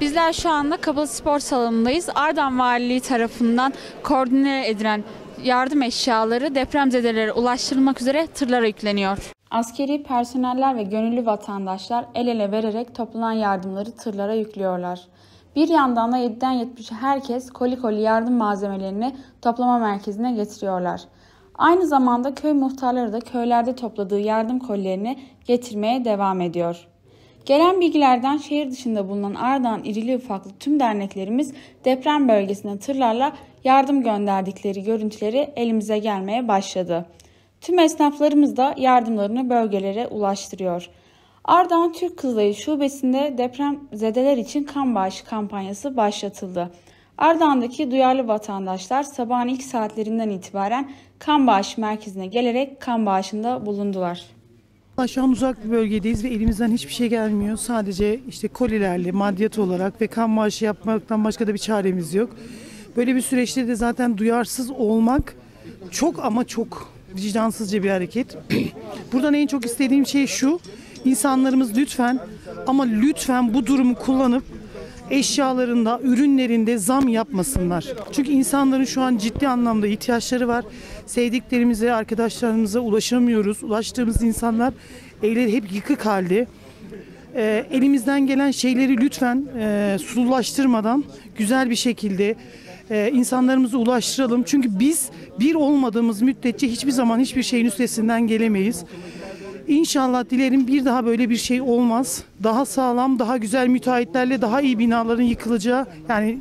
Bizler şu anda Kapalı Spor Salonu'ndayız. Ardahan Valiliği tarafından koordine edilen yardım eşyaları depremzedelere ulaştırılmak üzere tırlara yükleniyor. Askeri personeller ve gönüllü vatandaşlar el ele vererek toplanan yardımları tırlara yüklüyorlar. Bir yandan da 7'den 70'e herkes koli koli yardım malzemelerini toplama merkezine getiriyorlar. Aynı zamanda köy muhtarları da köylerde topladığı yardım kolilerini getirmeye devam ediyor. Gelen bilgilerden şehir dışında bulunan Ardahan irili ufaklı tüm derneklerimiz deprem bölgesine tırlarla yardım gönderdikleri görüntüleri elimize gelmeye başladı. Tüm esnaflarımız da yardımlarını bölgelere ulaştırıyor. Ardahan Türk Kızılayı Şubesi'nde deprem zedeler için kan bağışı kampanyası başlatıldı. Ardahan'daki duyarlı vatandaşlar sabahın ilk saatlerinden itibaren kan bağışı merkezine gelerek kan bağışında bulundular. Şu an uzak bir bölgedeyiz ve elimizden hiçbir şey gelmiyor. Sadece işte kolilerle, maddiyat olarak ve kan bağışı yapmaktan başka da bir çaremiz yok. Böyle bir süreçte de zaten duyarsız olmak çok ama çok vicdansızca bir hareket. Buradan en çok istediğim şey şu. İnsanlarımız lütfen ama lütfen bu durumu kullanıp eşyalarında, ürünlerinde zam yapmasınlar. Çünkü insanların şu an ciddi anlamda ihtiyaçları var. Sevdiklerimize, arkadaşlarımıza ulaşamıyoruz. Ulaştığımız insanlar evleri hep yıkık halde. Ee, elimizden gelen şeyleri lütfen e, sululaştırmadan güzel bir şekilde e, insanlarımıza ulaştıralım. Çünkü biz bir olmadığımız müddetçe hiçbir zaman hiçbir şeyin üstesinden gelemeyiz. İnşallah dilerim bir daha böyle bir şey olmaz. Daha sağlam, daha güzel müteahhitlerle daha iyi binaların yıkılacağı yani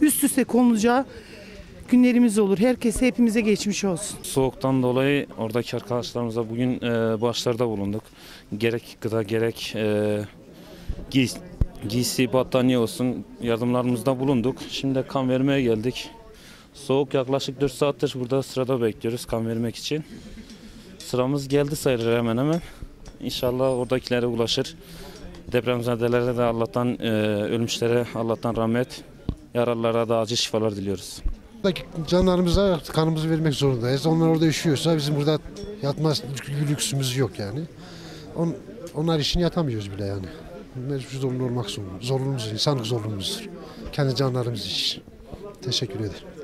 üst üste konulacağı günlerimiz olur. Herkese hepimize geçmiş olsun. Soğuktan dolayı oradaki arkadaşlarımıza bugün e, başlarda bulunduk. Gerek gıda gerek e, giy, giysi, battaniye olsun yardımlarımızda bulunduk. Şimdi kan vermeye geldik. Soğuk yaklaşık 4 saattir burada sırada bekliyoruz kan vermek için. Sıramız geldi sayılır hemen hemen. İnşallah oradakilere ulaşır. Depremzedelere de Allah'tan e, ölmüşlere Allah'tan rahmet, yaralılara da acil şifalar diliyoruz. Buradaki canlarımıza kanımızı vermek zorundayız. Onlar orada üşüyorsa bizim burada yatma lüksümüz yok yani. On, onlar için yatamıyoruz bile yani. Mecbur zorunlu olmak zorunda. Zorunluluğumuz, insanlık zorunluluğumuzdur. Kendi canlarımız için. Teşekkür ederim.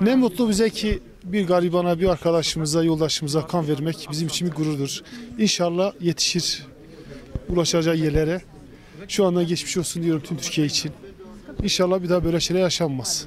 Ne mutlu bize ki bir garibana, bir arkadaşımıza, yoldaşımıza kan vermek bizim için bir gururdur. İnşallah yetişir ulaşacağı yerlere. Şu anda geçmiş olsun diyorum tüm Türkiye için. İnşallah bir daha böyle şeyler yaşanmaz.